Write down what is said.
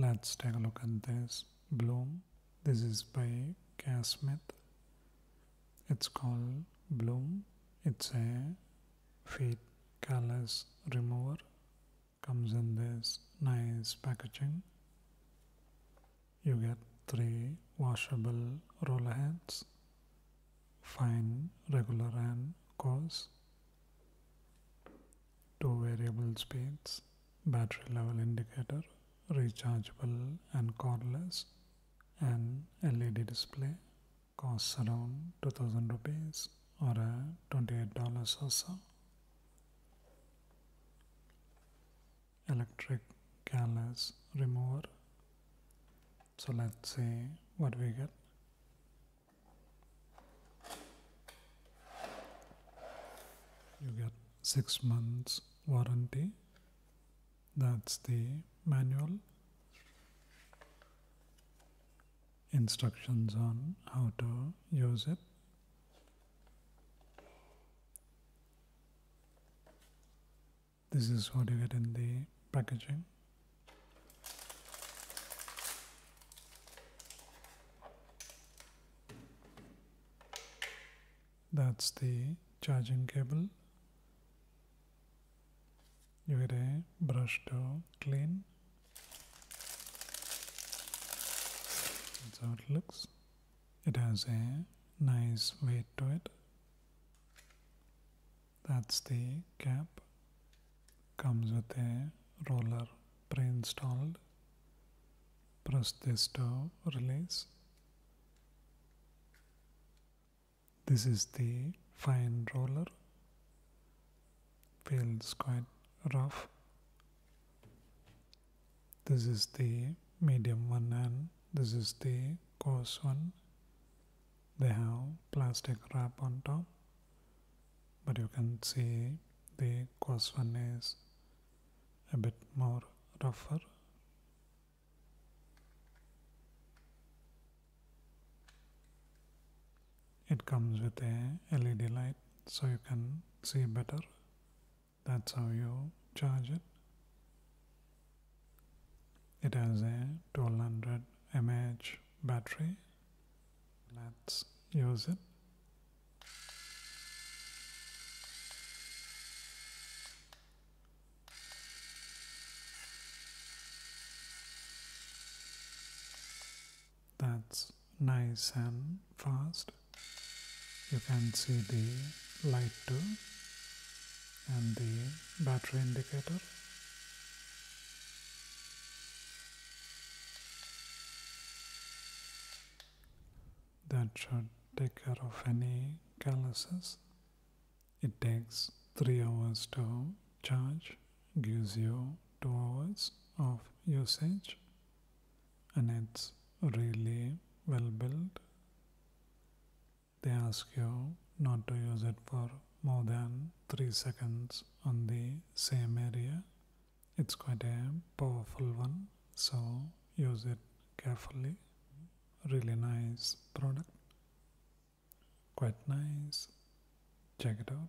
let's take a look at this bloom. This is by Cass Smith it's called bloom. It's a feet callus remover. Comes in this nice packaging. You get three washable roller heads fine regular and coarse. Two variable speeds battery level indicator rechargeable and cordless and LED display costs around 2000 rupees or a $28 or so. Electric callus remover. So let's see what we get. You get 6 months warranty. That's the manual instructions on how to use it. This is what you get in the packaging. That's the charging cable. You get a brush to clean how it looks. It has a nice weight to it. That's the cap. Comes with a roller pre-installed. Press this to release. This is the fine roller. Feels quite rough. This is the medium one and this is the coarse one they have plastic wrap on top but you can see the coarse one is a bit more rougher. It comes with a LED light so you can see better. That's how you charge it. It has a 1200 mAh battery. Let's use it. That's nice and fast. You can see the light too and the battery indicator that should take care of any calluses. It takes 3 hours to charge gives you 2 hours of usage and it's really well built they ask you not to use it for more than 3 seconds on the same area. It's quite a powerful one so use it carefully really nice product. Quite nice. Check it out